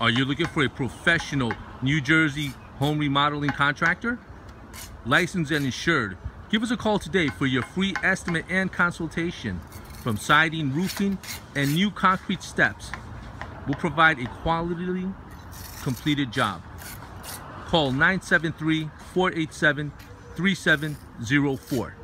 Are you looking for a professional New Jersey home remodeling contractor? Licensed and insured. Give us a call today for your free estimate and consultation. From siding, roofing, and new concrete steps, we'll provide a quality completed job. Call 973 487 3704.